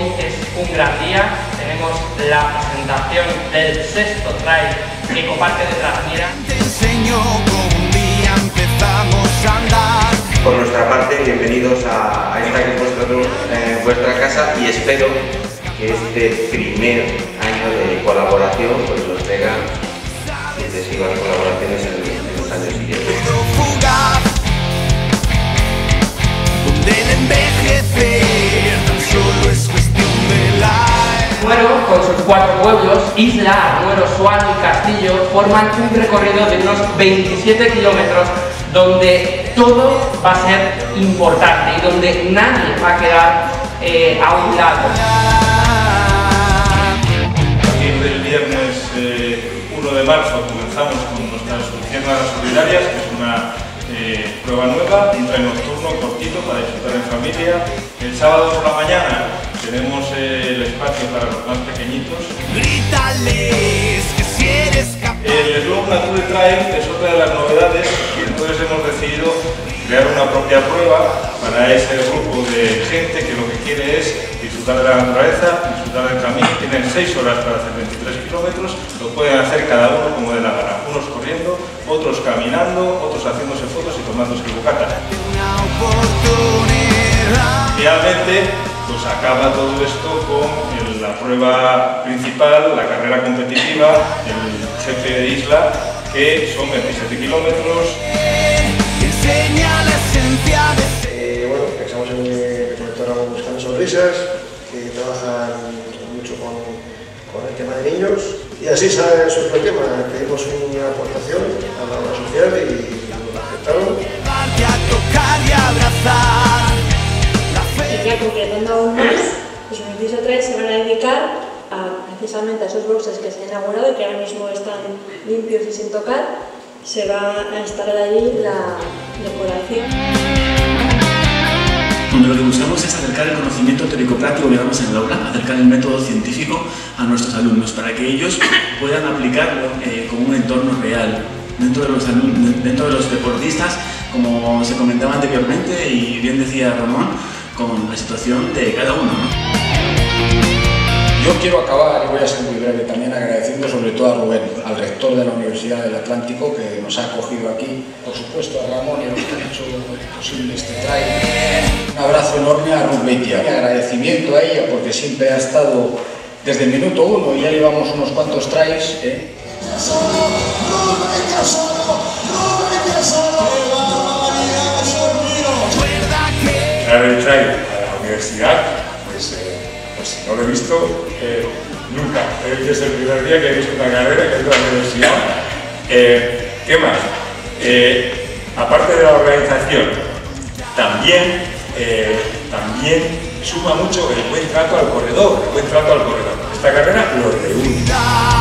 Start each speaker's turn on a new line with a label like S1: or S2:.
S1: es un gran día, tenemos la presentación del sexto trail Ecoparque de Trasmiera.
S2: Por nuestra parte, bienvenidos a, a esta que es vuestra, eh, vuestra casa y espero que este primer año de colaboración pues nos traiga sucesivas colaboraciones en,
S1: con sus cuatro pueblos, Isla, Armuero, Suárez y Castillo, forman un recorrido de unos 27 kilómetros donde todo va a ser importante y donde nadie va a quedar eh, a un lado.
S3: A partir del viernes eh, 1 de marzo comenzamos con nuestras Luciérnagas Solidarias, que es una eh, prueba nueva, un tren nocturno cortito para disfrutar en familia. El sábado por la mañana tenemos eh, espacio para los más pequeñitos.
S4: Grítales que si eres capaz.
S3: El Slow Nature Trail es otra de las novedades y entonces hemos decidido crear una propia prueba para ese grupo de gente que lo que quiere es disfrutar de la naturaleza, disfrutar del camino. Tienen 6 horas para hacer 23 kilómetros, lo pueden hacer cada uno como de la gana, unos corriendo, otros caminando, otros haciéndose fotos y tomándose bocatas. Finalmente, pues acaba todo esto con la prueba principal, la carrera competitiva, el jefe de isla, que son 27 kilómetros.
S5: Eh, bueno, pensamos en el proyecto Buscando Sonrisas, que trabajan mucho con, con el tema de niños. Y así surgió el tema. Pedimos una aportación a la social y
S6: se van a dedicar a, precisamente a esos boxes que se han inaugurado y que ahora mismo están limpios y sin tocar. Se va a instalar allí la decoración.
S7: lo que buscamos es acercar el conocimiento teórico-práctico que damos en el aula, acercar el método científico a nuestros alumnos, para que ellos puedan aplicarlo eh, como un entorno real dentro de, los dentro de los deportistas, como se comentaba anteriormente y bien decía Ramón, con la situación de cada uno. ¿no?
S8: Yo quiero acabar, y voy a ser muy breve, también agradeciendo sobre todo a Rubén, al rector de la Universidad del Atlántico, que nos ha acogido aquí, por supuesto a Ramón y a los que han hecho posible este trail. Un abrazo enorme a. Mi agradecimiento a ella porque siempre ha estado desde el minuto uno y ya llevamos unos cuantos trails. ¿eh?
S3: Trail a la universidad, no lo he visto eh, nunca. Este es el primer día que he visto una carrera que es de la universidad. Eh, ¿Qué más? Eh, aparte de la organización, también, eh, también suma mucho el buen trato al corredor, el buen trato al corredor. Esta carrera lo reúne.